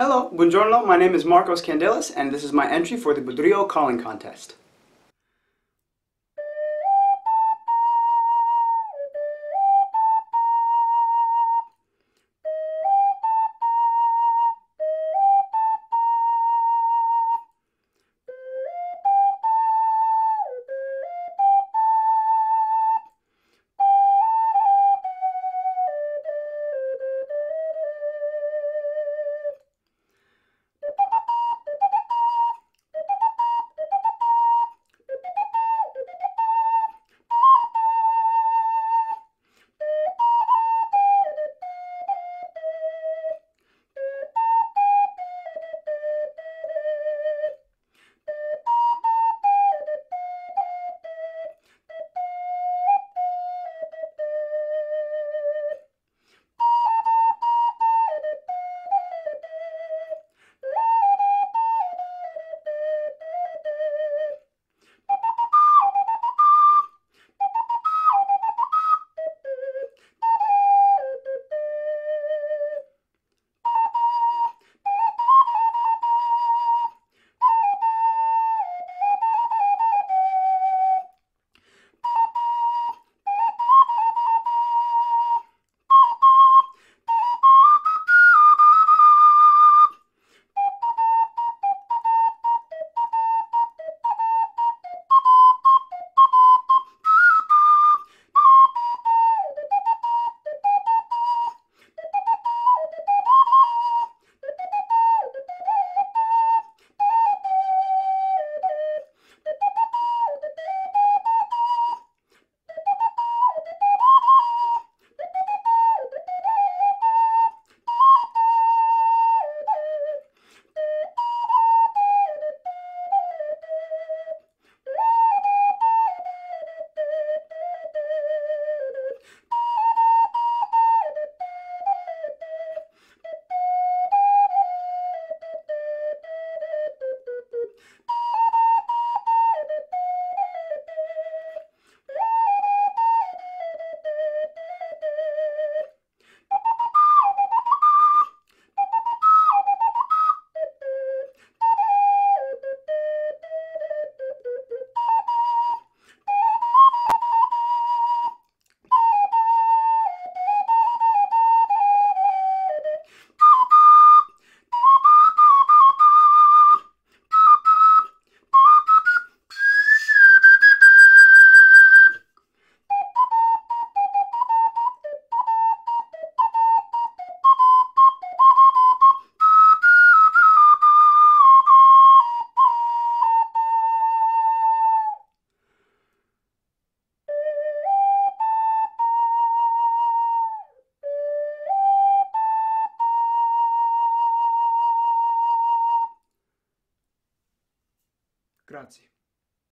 Hello, buongiorno, my name is Marcos Candelas and this is my entry for the Budrio Calling Contest. Grazie.